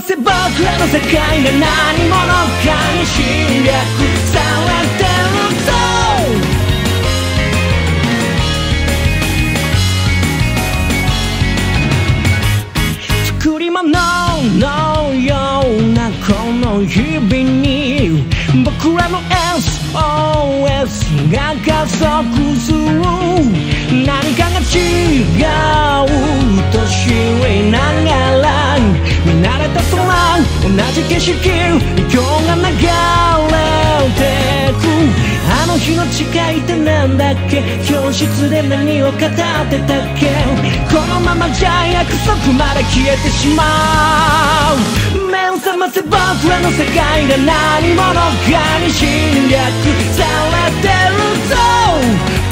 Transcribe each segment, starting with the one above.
せ僕らの世界が何者かに侵略。されてるぞ。作り物のようなこの日々に僕らの SOS が加速する。じ景色今日が流れてくあの日の誓いってなんだっけ？教室で何を語ってたっけ？このままじゃ約束まで消えてしまう。目を覚ませ僕らの世界が何者かに侵略されてるぞ。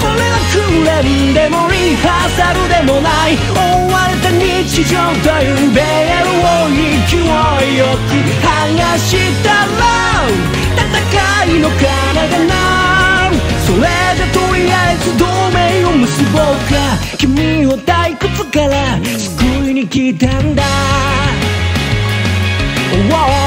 これは訓練でもリハーサルでもない。追われた日常というベールを勢いよく剥がしたら戦いの体がなそれでとりあえず同盟を結ぼうか。君を退屈から救いに来たんだ。Oh,